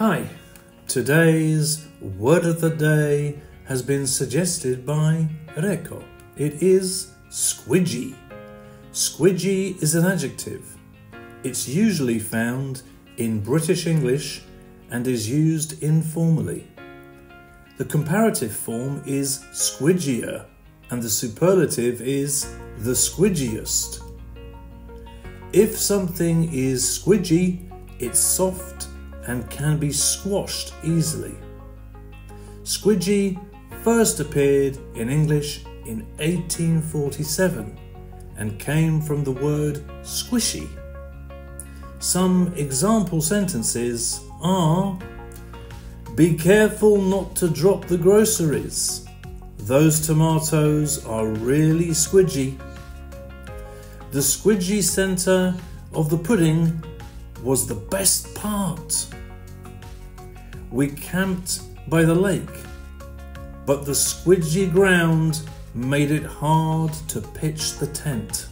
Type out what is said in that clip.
Hi, today's word of the day has been suggested by Reko. It is squidgy. Squidgy is an adjective. It's usually found in British English and is used informally. The comparative form is squidgier and the superlative is the squidgiest. If something is squidgy, it's soft and can be squashed easily. Squidgy first appeared in English in 1847 and came from the word squishy. Some example sentences are Be careful not to drop the groceries. Those tomatoes are really squidgy. The squidgy centre of the pudding was the best part. We camped by the lake, but the squidgy ground made it hard to pitch the tent.